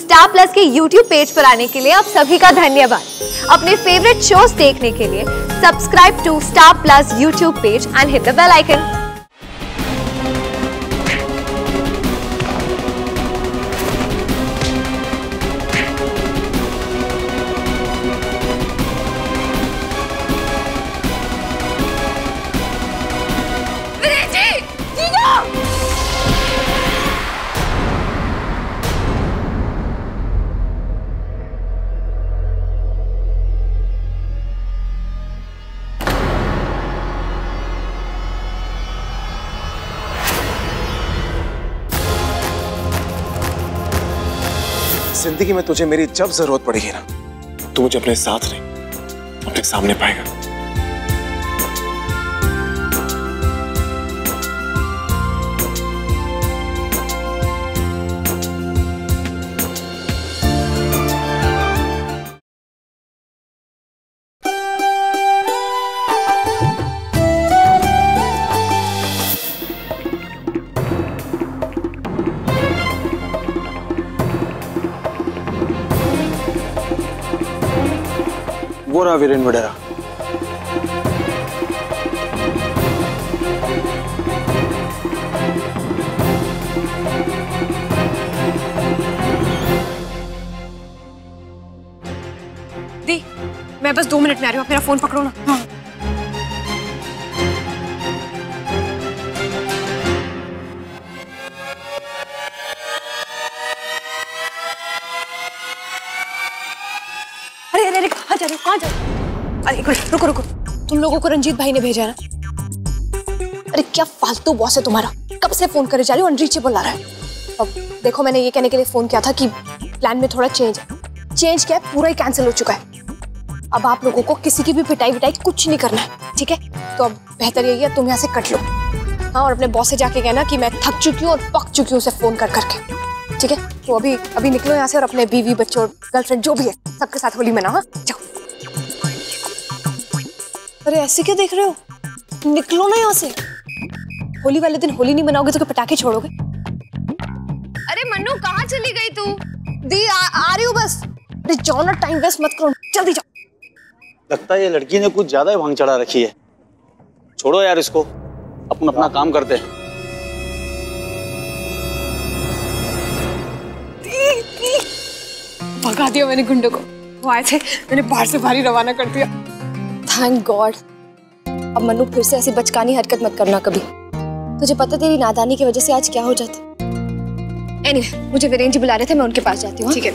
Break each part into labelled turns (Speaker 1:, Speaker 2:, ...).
Speaker 1: Star Plus के YouTube page पर आने के लिए आप सभी का धन्यवाद। अपने फेवरेट शोज़ देखने के लिए subscribe to Star Plus YouTube page and hit the bell icon
Speaker 2: ज़िंदगी में तुझे मेरी जब ज़रूरत पड़ेगी ना, तू मुझे अपने साथ नहीं, अपने सामने पाएगा।
Speaker 3: रहा वीरेन वडेरा।
Speaker 4: दी मैं बस दो मिनट में आ रही हूँ आप मेरा फ़ोन पकड़ो ना। हाँ। एक मिनट रुको रुको। तुम लोगों को रंजीत भाई ने भेजा ना? अरे, क्या फालतू बॉस है तुम्हारा? कब से फ़ोन करे जा रही हो? अनरीचेबल आ रहा है। अब देखो मैंने ये कहने के लिए फ़ोन किया था कि प्लान में थोड़ा चेंज है। चेंज क्या है? पूरा ही कैंसिल हो चुका है। अब आप लोगों को किसी की भी पिटाई विटाई कुछ नहीं करना है, ठीक है? तो अब बेहतर यही है, तुम यहाँ से कट लो। हाँ और अपने बॉस से जाके कहना कि मैं थक चुकी हूँ और पक चुकी हूँ उसे फ़ोन कर करके, ठीक है? तो अभी अभी निकलो यहाँ से और अपने बीवी बच्चों और गर्लफ्रेंड जो भी है, सबके साथ होली मनाओ हाँ? जाओ। अरे ऐसे क्या देख रहे हो? निकलो ना यहाँ से। होली वाले दिन होली नहीं मनाओगे तो क्या पटाखे छोड़ोगे? अरे मन्नू कहाँ चली गई तू? दी आ, आ रही हूँ बस। अरे जाओ ना टाइम वेस्ट मत करो। जल्दी जाओ।
Speaker 3: लगता है ये लड़की ने कुछ ज़्यादा ही भाँग चढ़ा रखी है। छोड़ो यार इसको। अपन अपना काम करते हैं।
Speaker 4: भगा दिया मैंने गुंडों को। वो आए थे मैंने बाहर से बाहर ही रवाना कर दिया। थैंक गॉड अब मनु फिर से ऐसी बचकानी हरकत मत करना कभी। तुझे पता तेरी नादानी की वजह से आज क्या हो जाता? Anyway, मुझे वीरेन जी बुला रहे थे मैं उनके पास जाती हूँ ठीक है?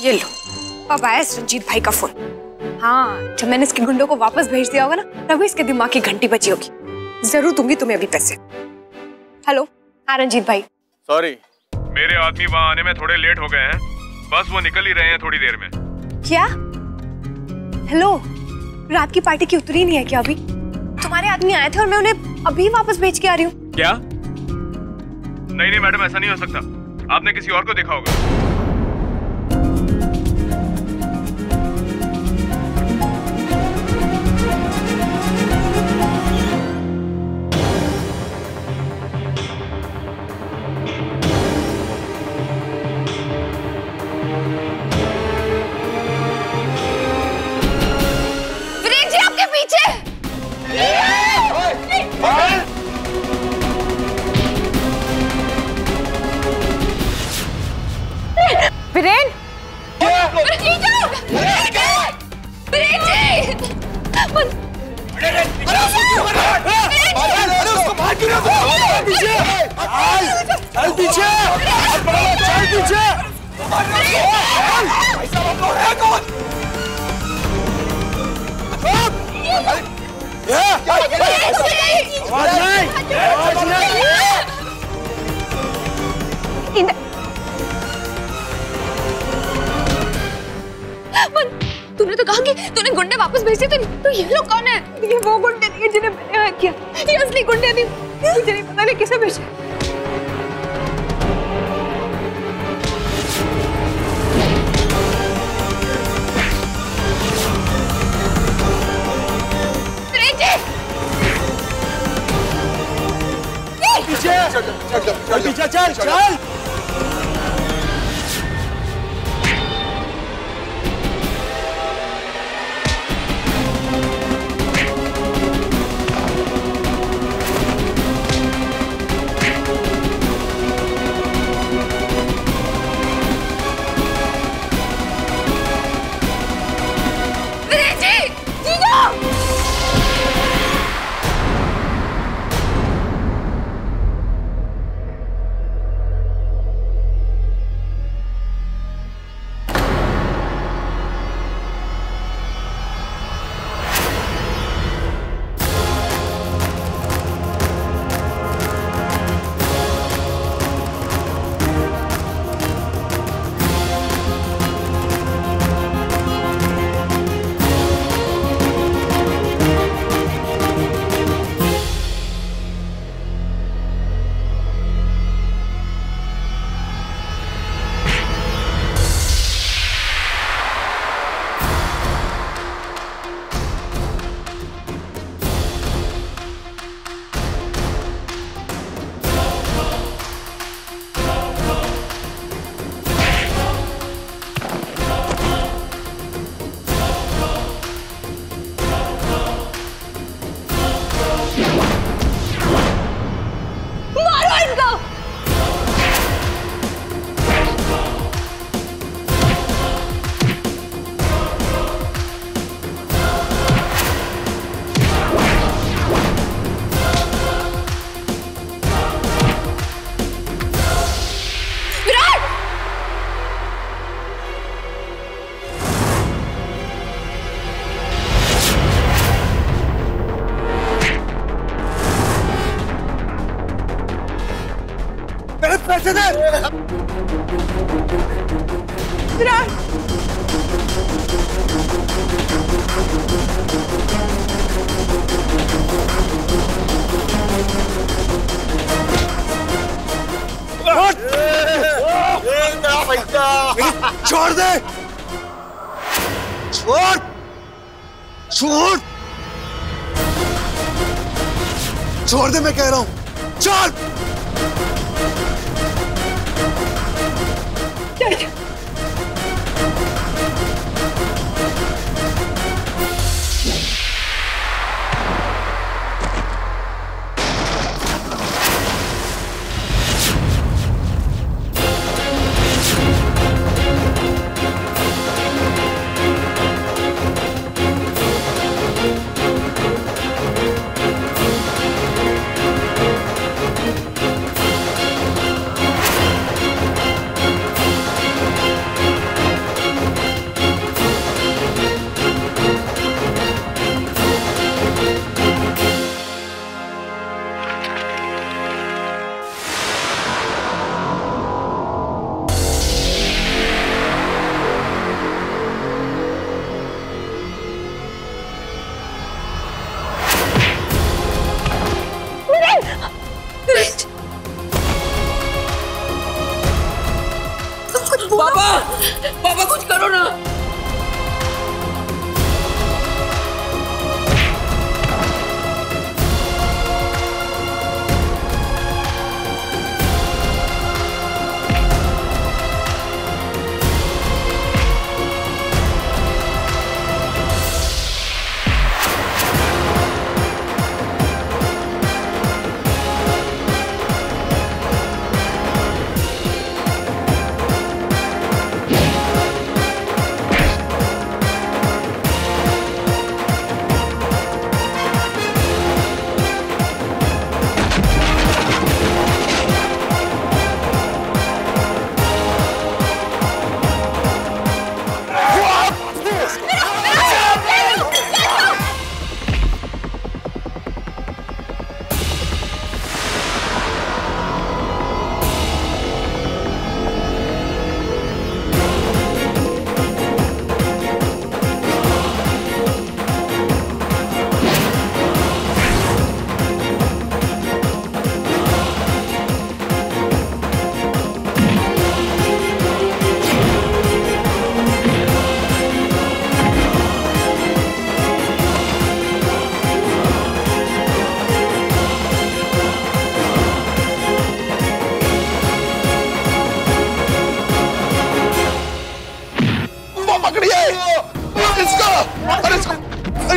Speaker 4: ये लो अब आया रंजीत भाई का फ़ोन हाँ जब मैंने इसके गुंडों को वापस भेज दिया होगा ना तभी इसके दिमाग की घंटी बची होगी। ज़रूर दूँगी तुम्हें अभी पैसे। हेलो हाँ रंजीत भाई।
Speaker 5: सॉरी मेरे आदमी वहाँ आने में थोड़े लेट हो गए हैं। बस वो निकल ही रहे हैं थोड़ी देर में।
Speaker 4: क्या? हेलो रात की पार्टी की उतरी नहीं है क्या अभी? तुम्हारे आदमी आए थे और मैं उन्हें अभी वापस भेज के आ रही हूँ।
Speaker 5: क्या? नहीं नहीं मैडम ऐसा नहीं हो सकता। आपने किसी और को देखा होगा।
Speaker 4: कहा कि तूने गुंडे वापस भेजे तो थे तो ये लोग कौन है? ये वो गुंडे थे जिन्हें मैंने हायर किया। ये असली गुंडे थे मुझे नहीं पता नहीं किसे भेजे।
Speaker 6: चल चल चल
Speaker 4: चल। छोड़ दे। छोड़। छोड़। छोड़ दे मैं कह रहा हूँ। छोड़।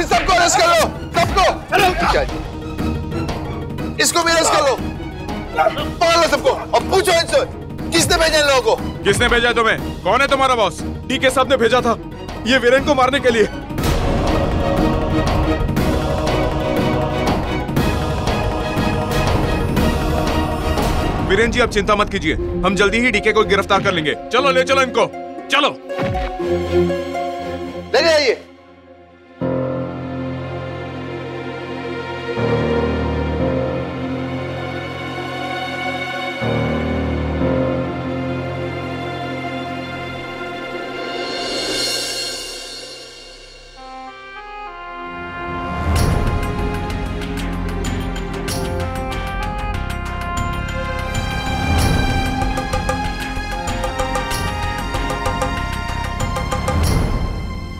Speaker 7: सबको अरेस्ट कर लो।
Speaker 4: सबको।
Speaker 6: इसको भी अरेस्ट कर लो। पकड़ लो सबको। पूछो इनसे किसने भेजा इन लोगों को?
Speaker 5: किसने भेजा तुम्हें? कौन है तुम्हारा बॉस डी के साहब ने भेजा था। ये वीरेन को मारने के लिए। वीरेन जी आप चिंता मत कीजिए। हम जल्दी ही डीके को गिरफ़्तार कर लेंगे। चलो ले चलो इनको। चलो।
Speaker 6: ले आइए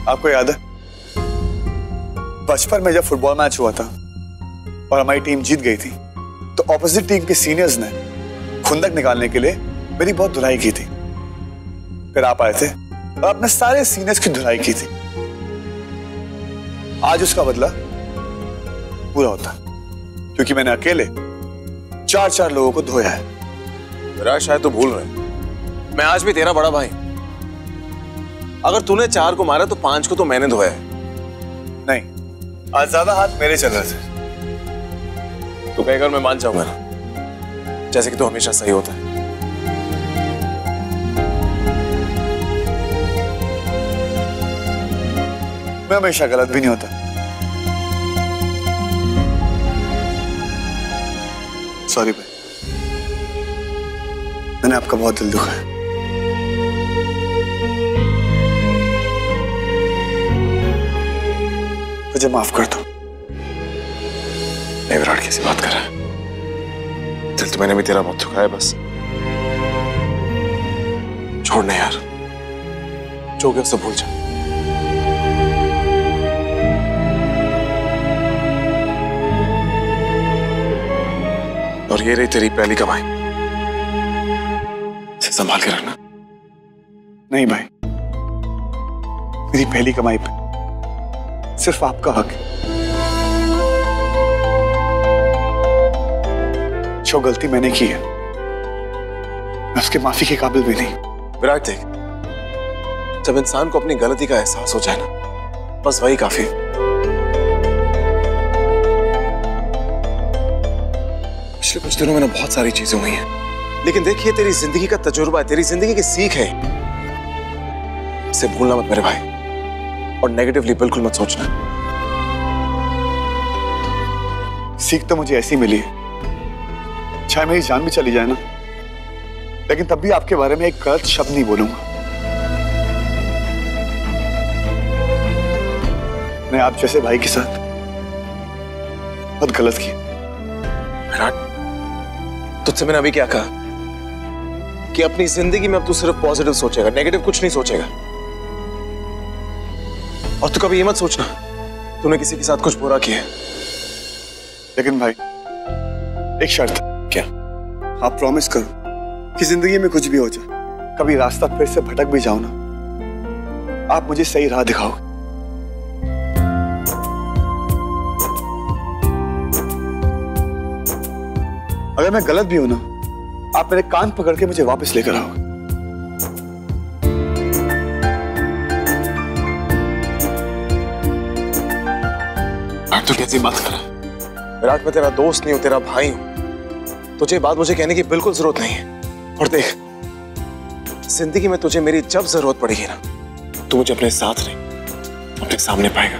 Speaker 8: आपको याद है? बचपन में जब फुटबॉल मैच हुआ था और हमारी टीम जीत गई थी तो ऑपोजिट टीम के सीनियर्स ने खुंदक निकालने के लिए मेरी बहुत धुलाई की थी। फिर आप आए थे और आपने सारे सीनियर्स की धुलाई की थी। आज उसका बदला पूरा होता क्योंकि मैंने अकेले चार चार लोगों को धोया है।
Speaker 2: शायद तो भूल रहे मैं आज भी तेरा बड़ा भाई अगर तूने चार को मारा तो पाँच को तो मैंने धोया है।
Speaker 8: नहीं आज ज़्यादा हाथ मेरे चल रहे थे।
Speaker 2: तू कहेगा मैं मान जाऊँगा ना। जैसे कि तू तो हमेशा सही होता है।
Speaker 8: मैं हमेशा गलत भी नहीं होता। सॉरी भाई। मैंने आपका बहुत दिल दुखा है। मुझे माफ़ कर दो।
Speaker 2: नहीं विराट कैसी बात कर रहा है। दिल तो मैंने भी तेरा बहुत दुखाया है बस। छोड़ने यार। जो गया उससे भूल जा। और ये रही तेरी पहली कमाई। इसे संभाल के रखना।
Speaker 8: नहीं भाई। मेरी पहली कमाई पे। सिर्फ़ आपका हक है। जो गलती मैंने की है, मैं उसके माफ़ी के काबिल भी नहीं।
Speaker 2: विराट देख, जब इंसान को अपनी गलती का एहसास हो जाए ना, बस वही काफ़ी पिछले कुछ दिनों में बहुत सारी चीज़ें हुई हैं। लेकिन देखिए तेरी ज़िंदगी का तजुर्बा है, तेरी ज़िंदगी की सीख है। इसे भूलना मत मेरे भाई। और नेगेटिवली बिल्कुल मत सोचना।
Speaker 8: सीख तो मुझे ऐसी मिली है। चाहे मेरी जान भी चली जाए ना। लेकिन तब भी आपके बारे में एक गलत शब्द नहीं बोलूँगा। मैं आप जैसे भाई के साथ बहुत गलत किया।
Speaker 2: विराट, तुझसे मैंने अभी क्या कहा? कि अपनी ज़िंदगी में अब तू सिर्फ़ पॉजिटिव सोचेगा नेगेटिव कुछ नहीं सोचेगा। और तू कभी ये मत सोचना तूने किसी के साथ कुछ बुरा किया है।
Speaker 8: लेकिन भाई एक शर्त।
Speaker 2: क्या?
Speaker 8: आप प्रॉमिस करो कि ज़िंदगी में कुछ भी हो जाए कभी रास्ता फिर से भटक भी जाओ ना आप मुझे सही राह दिखाओ अगर मैं गलत भी हूँ ना आप मेरे कान पकड़ के मुझे वापस लेकर आओ
Speaker 2: तू कैसी बात कर। विराट मैं तेरा दोस्त नहीं हूँ, तेरा भाई हूँ। तुझे बात मुझे कहने की बिल्कुल ज़रूरत नहीं है। और देख, ज़िंदगी में तुझे मेरी जब ज़रूरत पड़ेगी ना, तू मुझे अपने साथ नहीं अपने सामने पाएगा।